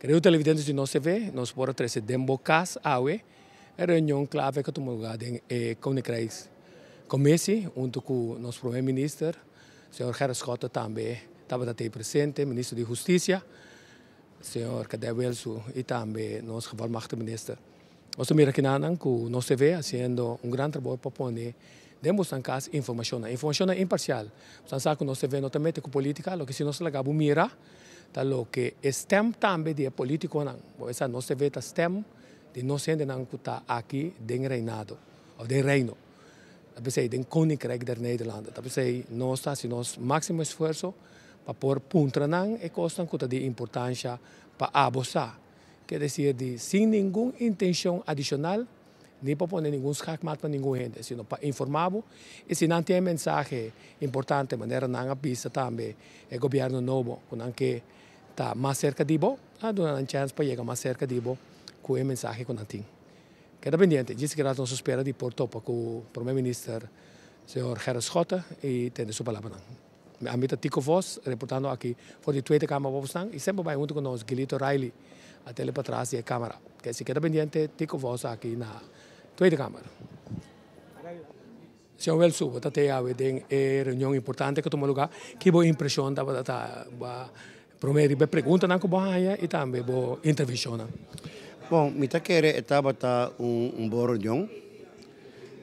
Queridos televidentes de nossa TV, nós podemos trazer Dembocas Aue, a reunião clave que tomou lugar em eh, Koninkrijk Commissie, junto com o nosso primeiro-ministro, o senhor Gerard Scott também estava até presente, ministro de Justiça, o senhor Welso e também nosso gevalmachtig-minister. Nós estamos aqui na com nossa TV, fazendo um grande trabalho para poner demos em casa informação, imparcial. Portanto, que nós TV não também com política, o que se nós legamos mira, tá lo que stem também de político não, essa nós TV tá stem de nós ainda não está aqui den reinado, ou den reino. Dat betekent den koninkrijk der Nederlanden. Dat betekent nós está se nós máximo esforço para pôr puntra não e costam com de importância para abusar. Quer dizer, de, sem nenhuma intenção adicional, nem para pôr nenhum escacmat para nenhum gente, para informar e se não tem mensagem importante, maneira não a pista também, o governo novo, com que está mais cerca de bo, a dar uma chance para chegar mais cerca de bo, com o mensagem que não tem. Queda que nós espera de por topa com o primeiro-ministro, senhor Gerard Schotten, e tem sua palavra. A mim Tico Vos, reportando aqui, for de Tweede Kamer Bovenstaan, e sempre vai junto nós, Guilherme Riley, até ele para trás da câmara. Que se queda Tico Vos aqui na Tweede Kamer. Senhor Welsu, wat dat ja, we denk é reunião importante que tomou lugar, que boa impressão da primeiro pergunta na haya e também boa intervenção. Bom, me querer tá um um boa reunião.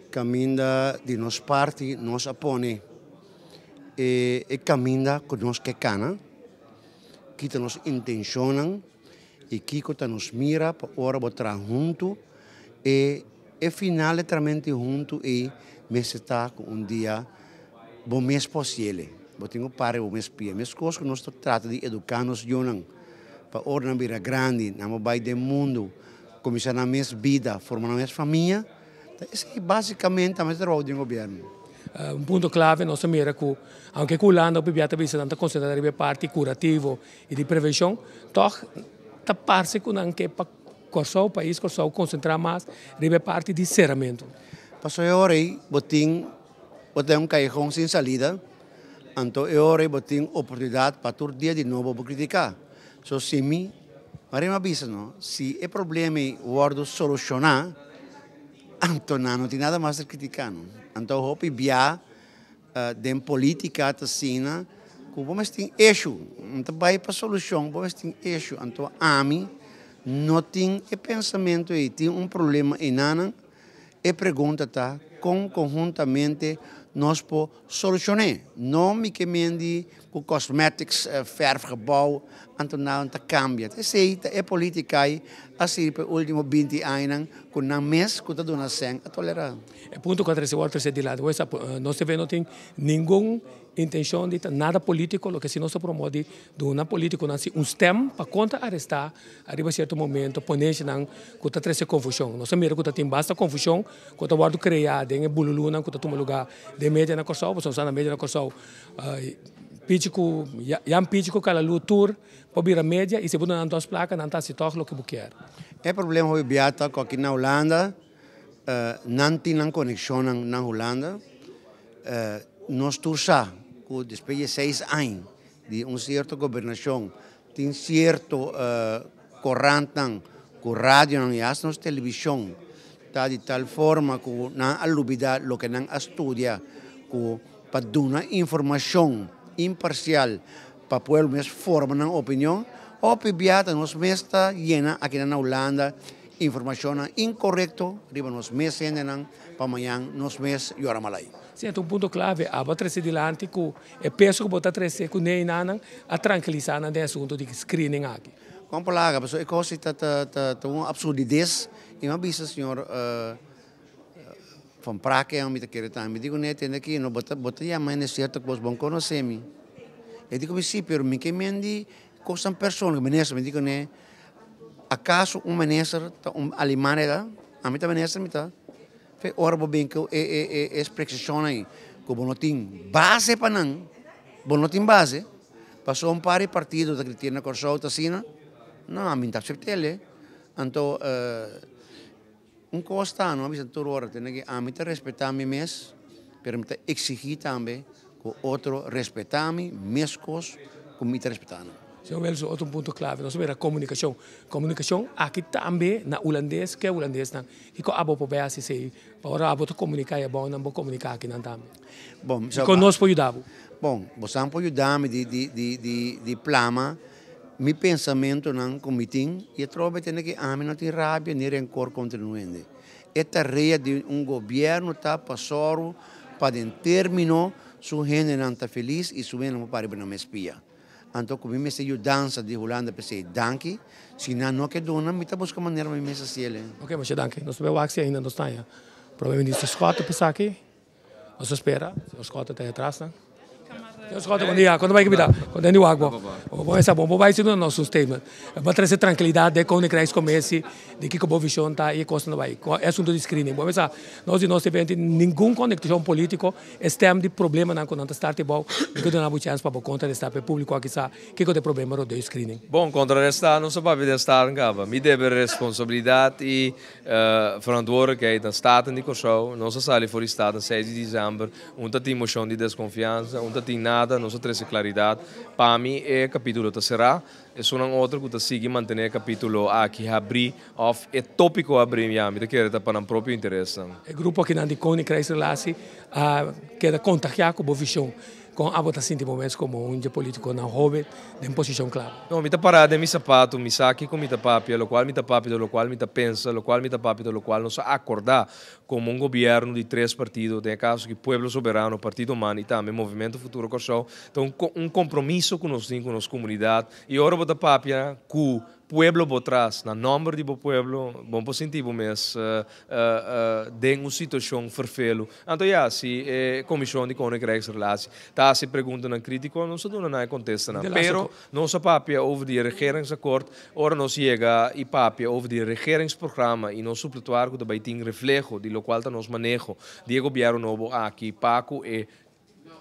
Caminda de nos parte, nos apone e, e caminda com nós que cana, que nos intencionam e que nos mira para ora botar junto e e final literalmente junto e me está um dia bom mês possível. Eu tenho para o mês pia. Coisas que nós trata de educar nos junam para orna vira grande, na vai do mundo, começar na minha vida, formar na minha família. Esse é basicamente a minha trabalho do governo. Uh, un punto clave si mira che anche quell'anno abbiamo visto tanta considerare parte curativo e di prevenzione, toch tapparsi con anche corso país corso concentrar mais ribe parte de cerramento. Passou eu orei, botim, botem um caixa sem salida, então eu orei, botim oportunidade para todo dia de novo para criticar. So se me, mas uma vez não, se é problema o solucionar, então não tem nada mais a criticar. Então eu hope via uh, de política assim, que vamos ter eixo, então vai para solução, vamos ter eixo, então a mim não tem e pensamento e tem um problema em nana e pergunta tá com conjuntamente nós po solucionar não me que mendi com cosmetics uh, verfgebouw então não tá cambia esse é política aí assim para último 20 anos com na mês com toda uma sen a tolerar é ponto que a outra se de lado essa não se vê não tem nenhum intenção de nada político, lo que se não se promove de uma política, um STEM para conta arrestar, arriba certo momento, poner não, que está trazendo confusão. Nós mira que tem basta confusão, que está guardo criar, tem bululu não, que está tomando lugar de média na você está na média na Corsal, pítico, já pítico que a tour, para vir a média e se você não tem placa, não está se toca o que você quer. É problema que biata aqui na Holanda, uh, não tem conexão na Holanda, uh, nós tursa que depois de seis anos de uma certa governação, tem certo uh, corrente com rádio e as nossas televisão, tá de tal forma que não alubida o que não estudia, para dar informação imparcial para poder mesmo formar uma opinião, ou pibiata nos mesta llena aqui na Holanda informação incorreta, riba nos meses para amanhã nos meses e hora malai. Sim, um ponto clave, a botar se dilante que é peso que botar trazer com nem nada a tranquilizar no assunto de screening aqui. Com palavra, pessoal, é coisa tá tá tá tá uma absurdidez e uma bisa senhor uh, van a mim querer tá me digo net aqui no botar botar já mais é certo que vos bom conhecer me eu digo sim pero me que me andi coisa pessoa me nessa me digo né acaso um ministro um alemão a mim também nessa me tá? Fe ora bo bem que é é é expressão aí que tem base para não tem base. Passou um par de partido da Cristina Corsou assim não a mim tá certeza então uh, um costa não a mim toda hora tem que a mim respeitar me mes pero me exigir também que outro respeitar me mescos como me respeitar Zo wel zo outro ponto clave, nós vemos a comunicação. Comunicação aqui também na holandês, que é holandês não. E com abo por base sei, para abo to comunicar é bom, não vou comunicar aqui não também. Bom, E conosco pode ajudar. Bom, você pode ajudar-me de, de, de, de, de plama, meu pensamento não comitim, e trovo que que a mim não tem rabia nem rancor continuando. É tarefa de um governo tá passando para em termino su gente não está feliz e su gente não para não me espia. Então, como me sei dança de Holanda, pensei, danke, se não não que dona, me tá buscando maneira me mesa. Ok, mas danke. Nós vemos aqui ainda não está. Primeiro-ministro Scott pensar aqui. Nós espera, o Scott está atrás, não? Deus conta quando ia, quando vai que vida, quando é água. Bom, essa bom, vai ser no nosso statement. Vai trazer tranquilidade com o que comece, de que boa visão tá e coisa não vai. É assunto de screening. Bom, essa nós e nós evento nenhum conexão político, estem de problema não quando start bom, que dá uma chance estar para público aqui sa, que que é problema do screening. Bom, contrarrestar não só para vida estar gava, me deve responsabilidade e uh, verantwoordelijkheid aan staten corso, não só sali voor die staten 6 de dezembro, um tá moção de desconfiança, um tá nada só traz claridade. Para mim, é capítulo tá será. É só um outro que tá seguir manter capítulo aqui abrir, of é tópico abrir me quer tá para um próprio interesse. O grupo aqui na de Cone cresce lá se quer contagiar com a visão com a votação de momentos como um político na jovem em posição clara. Não, tá parado em meu sapato, me saque com tá papi, lo qual tá papi, lo qual tá pensa, lo qual tá papi, lo qual nos acordar como um governo de três partidos, tem caso que Pueblo Soberano, Partido Humano e também Movimento Futuro Corso, então um compromisso com nós, com nossa comunidade, e ora bota papi, com pueblo botras na nombre de bo pueblo bom positivo mas uh, uh, uh, den uma situação vervelo então ja si eh, comissão de koninkrijksrelatie tá se pergunta na não se dona na contesta na pero não se papia over die regeringsakkoord ora nos chega e papia over die regeringsprogramma e nos supletuar que daarbij ting reflejo de lo qual tá nos manejo. De governo novo aqui Paco e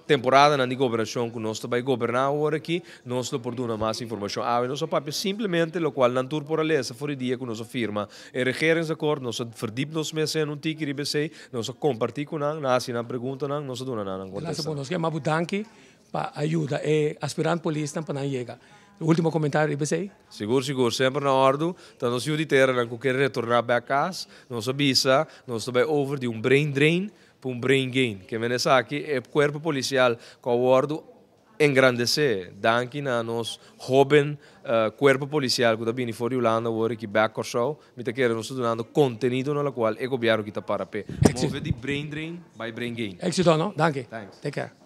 temporada na governação que nós vai governar agora aqui, nós não produzimos mais informação. Ah, nós papel simplesmente, o qual não por lesa for o dia que nós firma e regeringsacord, nós verdiepnos met zijn een tiki BC, nós compartilhamos com nós, nós na pergunta nós, dona nada contesta. Nós queremos budanki para ajuda e aspirante polícia para não chegar. Último comentário, IBC? Seguro, seguro, sempre na ordem. Então, nós juditeira, não quer retornar para casa, nós avisa, nós também over de um brain drain, para um brain gain. Que me aqui é o corpo policial com o ordo engrandecer, danke na nos jovem uh, corpo policial que está vindo fora de Holanda agora que back or so, me está querendo nos dando conteúdo no qual é governo que está para pé. Move de brain drain by brain gain. Éxito, não? Danke. Thanks. Take care.